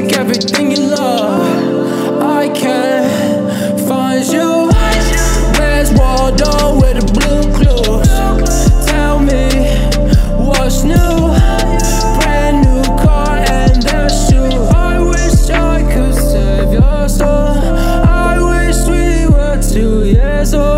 take everything you love. I can't find you. Where's Waldo with the blue clues? Tell me what's new. Brand new car and that shoe. I wish I could save your soul. I wish we were two years old.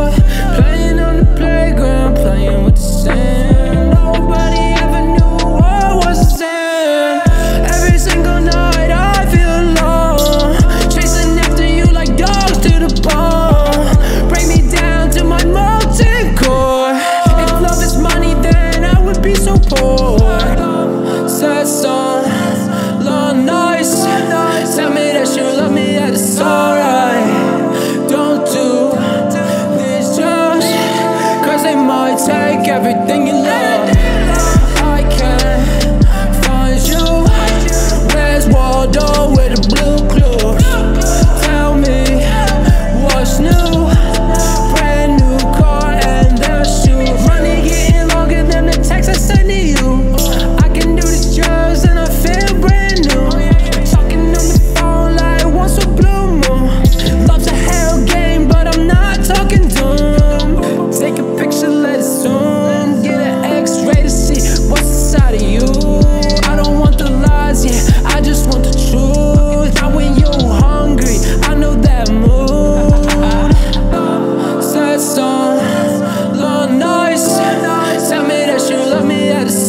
everything you love.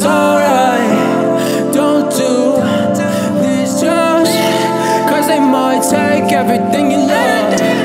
it's alright. Don't do this just cause they might take everything you love.